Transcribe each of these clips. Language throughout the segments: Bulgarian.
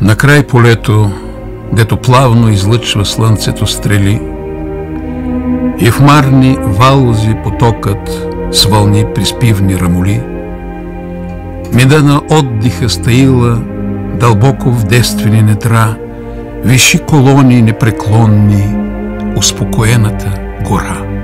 Накрай полето, дето плавно излъчва слънцето стрели, и в марни валози потокът с вълни приспивни рамоли, меда на отдиха стаила дълбоко в девствени недра, виши колони непреклонни, успокоената гора.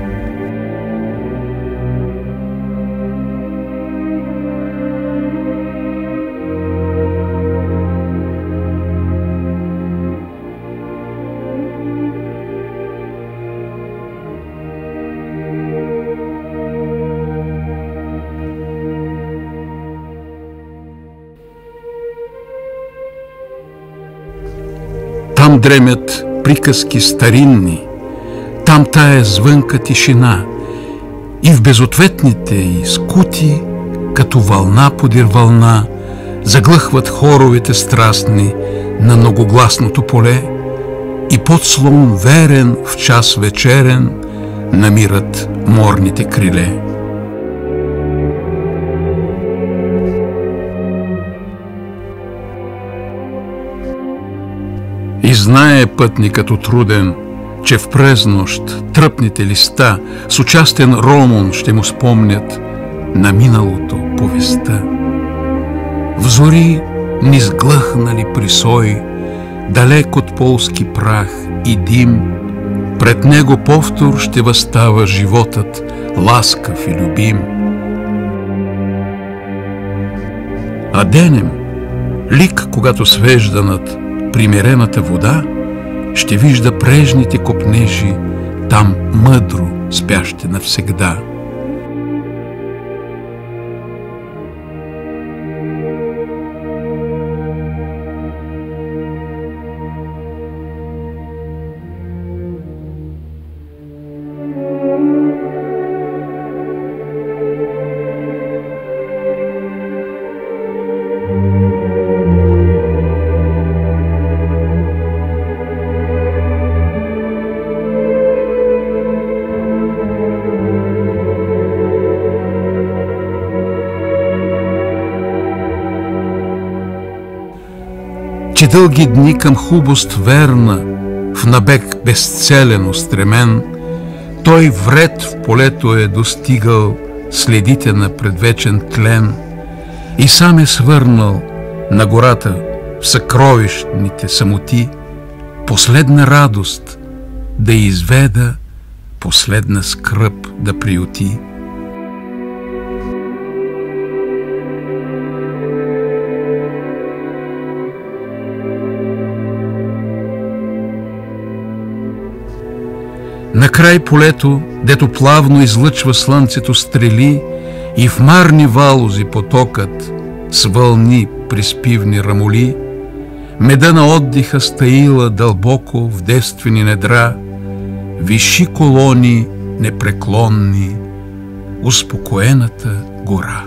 Там дремят приказки старинни, там тая звънка тишина и в безответните и скути, като вълна подир вълна, заглъхват хоровете страстни на многогласното поле и под слон верен в час вечерен намират морните криле. Знае пътникът отруден, че в презнощ тръпните листа с участен ромон ще му спомнят на миналото повеста. В зори ни сглъхнали присой, далек от полски прах и дим, пред него повтор ще възстава животът, ласкав и любим. А денем, лик, когато свежда над примерената вода, ще вижда прежните копнежи там мъдро спящи навсегда. Че дълги дни към хубост верна, в набег безцелен устремен, той вред в полето е достигал следите на предвечен тлен и сам е свърнал на гората в съкровищните самоти последна радост да изведа, последна скръп да приюти. Накрай полето, дето плавно излъчва слънцето стрели и в марни валози потокът с вълни приспивни рамоли, меда на отдиха стаила дълбоко в девствени недра, виши колони непреклонни, успокоената гора.